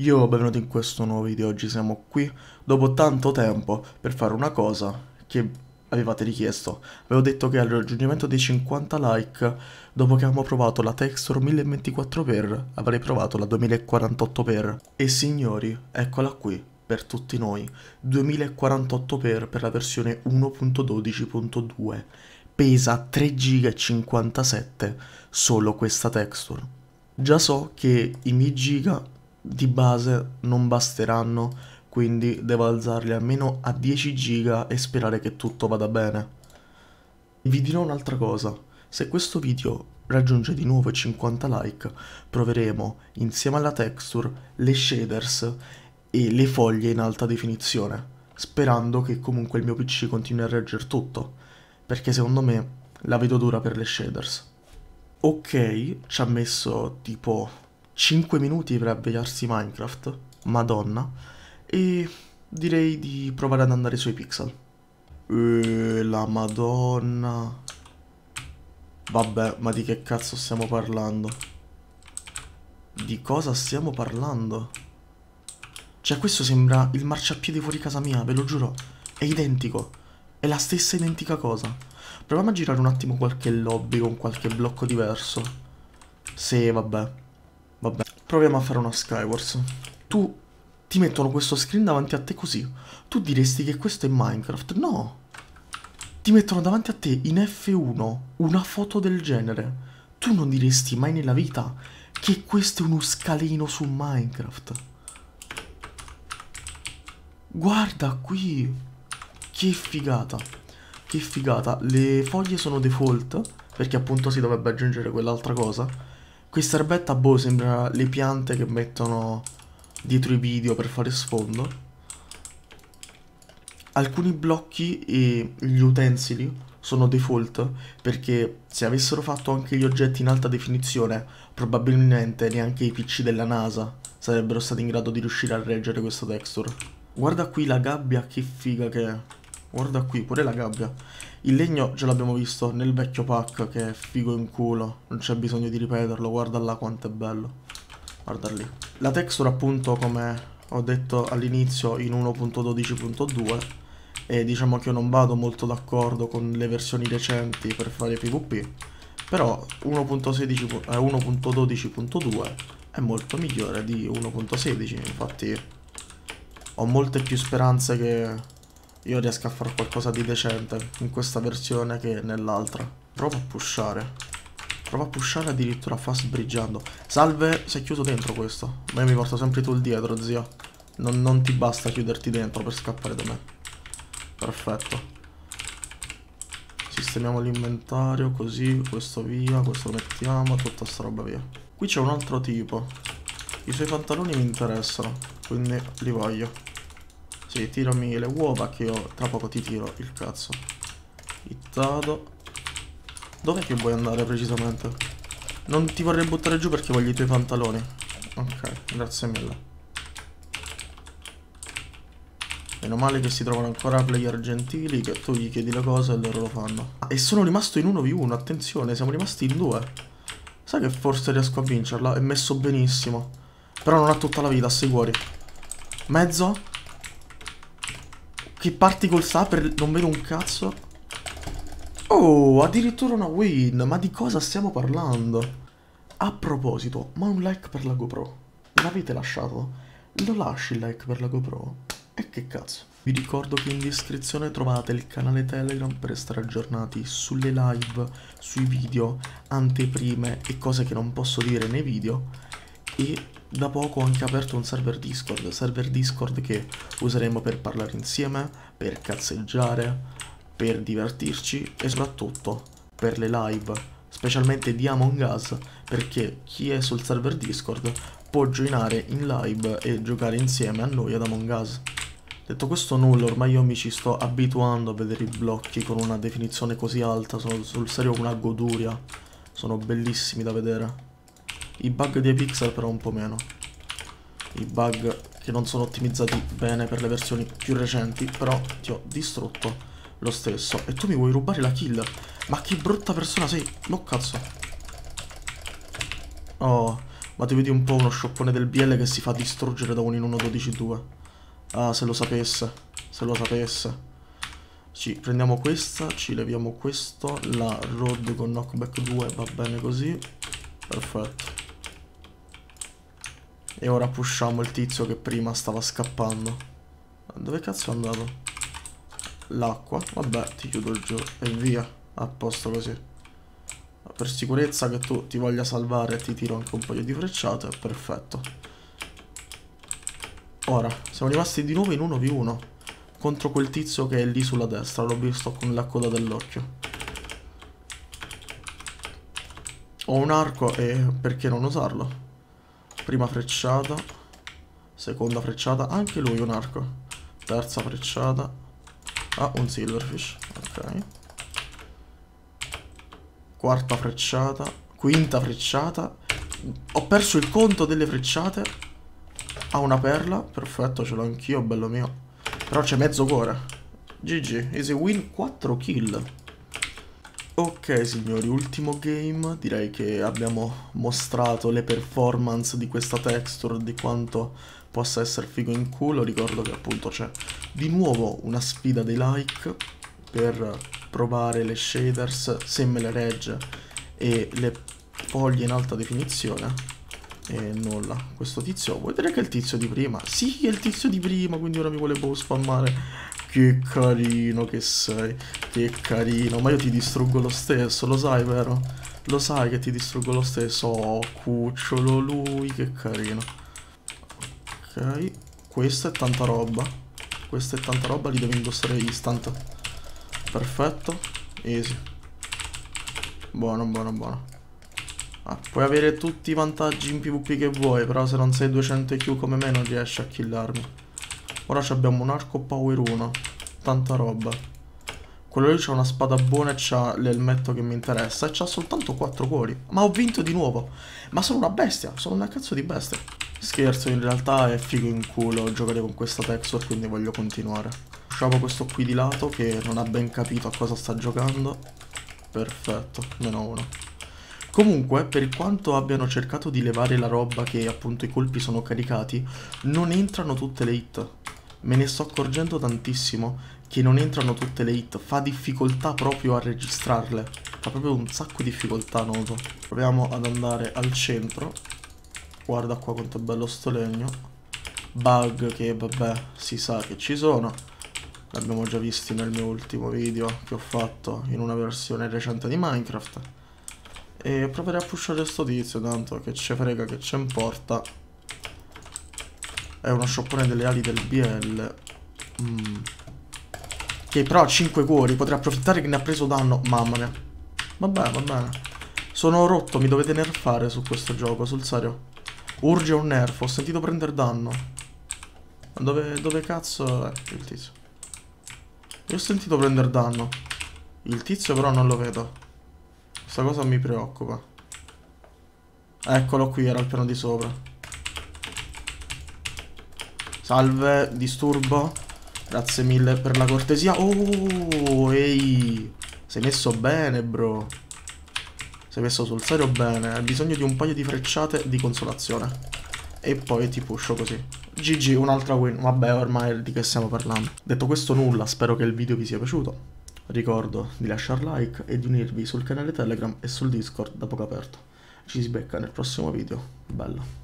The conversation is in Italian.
Io benvenuto in questo nuovo video, oggi siamo qui dopo tanto tempo per fare una cosa che avevate richiesto. Avevo detto che al raggiungimento dei 50 like, dopo che abbiamo provato la texture 1024x, avrei provato la 2048x. E signori, eccola qui, per tutti noi, 2048x per la versione 1.12.2. Pesa 3,57 GB solo questa texture. Già so che i miei giga di base non basteranno, quindi devo alzarli almeno a 10 giga e sperare che tutto vada bene. Vi dirò un'altra cosa, se questo video raggiunge di nuovo i 50 like, proveremo insieme alla texture le shaders e le foglie in alta definizione, sperando che comunque il mio PC continui a reggere tutto, perché secondo me la vedo dura per le shaders. Ok, ci ha messo tipo 5 minuti per avviarsi Minecraft, madonna, e direi di provare ad andare sui pixel. Eeeh, la madonna. Vabbè, ma di che cazzo stiamo parlando? Di cosa stiamo parlando? Cioè, questo sembra il marciapiede fuori casa mia, ve lo giuro. È identico. È la stessa identica cosa. Proviamo a girare un attimo qualche lobby con qualche blocco diverso. Sì, vabbè. Vabbè. Proviamo a fare una Skywars. Tu ti mettono questo screen davanti a te così. Tu diresti che questo è Minecraft. No. Ti mettono davanti a te in F1 una foto del genere. Tu non diresti mai nella vita che questo è uno scalino su Minecraft. Guarda qui. Che figata. Che figata, le foglie sono default, perché appunto si dovrebbe aggiungere quell'altra cosa. Questa erbetta, boh, sembra le piante che mettono dietro i video per fare sfondo. Alcuni blocchi e gli utensili sono default, perché se avessero fatto anche gli oggetti in alta definizione, probabilmente neanche i PC della NASA sarebbero stati in grado di riuscire a reggere questa texture. Guarda qui la gabbia, che figa che è. Guarda qui, pure la gabbia. Il legno ce l'abbiamo visto nel vecchio pack che è figo in culo. Non c'è bisogno di ripeterlo, guarda là quanto è bello. Guarda lì. La texture appunto, come ho detto all'inizio, in 1.12.2 e diciamo che io non vado molto d'accordo con le versioni recenti per fare PvP. Però 1.12.2 eh, è molto migliore di 1.16, infatti ho molte più speranze che io riesco a fare qualcosa di decente in questa versione che nell'altra. Prova a pushare. Prova a pushare addirittura fast bridgeando. Salve, sei chiuso dentro questo. Ma io mi porto sempre tu il dietro, zio. Non, non ti basta chiuderti dentro per scappare da me. Perfetto. Sistemiamo l'inventario così, questo via, questo lo mettiamo, tutta sta roba via. Qui c'è un altro tipo. I suoi pantaloni mi interessano, quindi li voglio. Sì, tirami le uova che io tra poco ti tiro il cazzo. Ittado. Dov'è che vuoi andare precisamente? Non ti vorrei buttare giù perché voglio i tuoi pantaloni. Ok, grazie mille. Meno male che si trovano ancora player gentili che tu gli chiedi le cose e loro lo fanno. Ah, e sono rimasto in 1v1, attenzione, siamo rimasti in due. Sai che forse riesco a vincerla? È messo benissimo. Però non ha tutta la vita, sei fuori. Mezzo? Che particle sta per... non vedo un cazzo. Oh, addirittura una win. Ma di cosa stiamo parlando? A proposito, ma un like per la GoPro? L'avete lasciato? Lo lasci il like per la GoPro? E che cazzo? Vi ricordo che in descrizione trovate il canale Telegram per stare aggiornati sulle live, sui video, anteprime e cose che non posso dire nei video. E da poco ho anche aperto un server Discord, server Discord che useremo per parlare insieme, per cazzeggiare, per divertirci e soprattutto per le live, specialmente di Among Us, perché chi è sul server Discord può joinare in live e giocare insieme a noi ad Among Us. Detto questo nulla, ormai io mi ci sto abituando a vedere i blocchi con una definizione così alta, sono sul serio una goduria, sono bellissimi da vedere. I bug dei pixel però un po' meno. I bug che non sono ottimizzati bene per le versioni più recenti, però ti ho distrutto lo stesso. E tu mi vuoi rubare la kill? Ma che brutta persona sei! No cazzo. Oh, Ma ti vedi un po' uno scioppone del BL che si fa distruggere da un in 1 12 2. Ah, se lo sapesse. Se lo sapesse. Ci prendiamo questa, ci leviamo questo, la road con knockback 2 va bene così. Perfetto. E ora pushiamo il tizio che prima stava scappando. Dove cazzo è andato? L'acqua. Vabbè, ti chiudo il gioco e via. A posto così. Per sicurezza che tu ti voglia salvare ti tiro anche un paio di frecciate. Perfetto. Ora, siamo rimasti di nuovo in 1v1 contro quel tizio che è lì sulla destra. L'ho visto con la coda dell'occhio. Ho un arco e perché non usarlo? Prima frecciata. Seconda frecciata. Anche lui un arco. Terza frecciata. Ah, un silverfish. Ok. Quarta frecciata. Quinta frecciata. Ho perso il conto delle frecciate. Ha una perla. Perfetto, ce l'ho anch'io, bello mio. Però c'è mezzo cuore. GG. Easy win 4 kill. Ok signori, ultimo game, direi che abbiamo mostrato le performance di questa texture, di quanto possa essere figo in culo, ricordo che appunto c'è di nuovo una sfida dei like per provare le shaders, se me le regge, e le foglie in alta definizione, e nulla, questo tizio, vuoi dire che è il tizio di prima? Sì, è il tizio di prima, quindi ora mi vuole boh spammare che carino che sei, che carino, ma io ti distruggo lo stesso, lo sai vero? Lo sai che ti distruggo lo stesso, oh cucciolo lui, che carino. Ok, questa è tanta roba, questa è tanta roba, li devo indossare instant. Perfetto, easy. Buono, buono, buono. Ah, puoi avere tutti i vantaggi in PvP che vuoi, però se non sei 200 IQ come me non riesci a killarmi. Ora abbiamo un arco power 1. Tanta roba. Quello lì c'ha una spada buona e c'ha l'elmetto che mi interessa. E c'ha soltanto 4 cuori. Ma ho vinto di nuovo. Ma sono una bestia. Sono una cazzo di bestia. Scherzo, in realtà è figo in culo giocare con questa texture, quindi voglio continuare. Usciamo questo qui di lato che non ha ben capito a cosa sta giocando. Perfetto, meno uno. Comunque, per quanto abbiano cercato di levare la roba che appunto i colpi sono caricati, non entrano tutte le hit. Me ne sto accorgendo tantissimo che non entrano tutte le hit, fa difficoltà proprio a registrarle, fa proprio un sacco di difficoltà noto. Proviamo ad andare al centro, guarda qua quanto è bello sto legno, bug che vabbè si sa che ci sono, l'abbiamo già visti nel mio ultimo video che ho fatto in una versione recente di Minecraft. E proverei a pushare sto tizio, tanto che ci frega che ci importa. È uno scioppone delle ali del BL. Mm. Che però ha 5 cuori. Potrei approfittare che ne ha preso danno. Mamma mia. Vabbè, va bene. Sono rotto, mi dovete nerfare su questo gioco, sul serio. Urge un nerf, ho sentito prendere danno. Dove, dove cazzo è il tizio? Io ho sentito prendere danno. Il tizio però non lo vedo. Questa cosa mi preoccupa. Eccolo qui, era al piano di sopra. Salve, disturbo. Grazie mille per la cortesia. Oh, ehi. Sei messo bene, bro. Sei messo sul serio bene. Hai bisogno di un paio di frecciate di consolazione. E poi ti pusho così. GG, un'altra win. Vabbè, ormai di che stiamo parlando. Detto questo nulla, spero che il video vi sia piaciuto. Ricordo di lasciare like e di unirvi sul canale Telegram e sul Discord da poco aperto. Ci si becca nel prossimo video. Bello.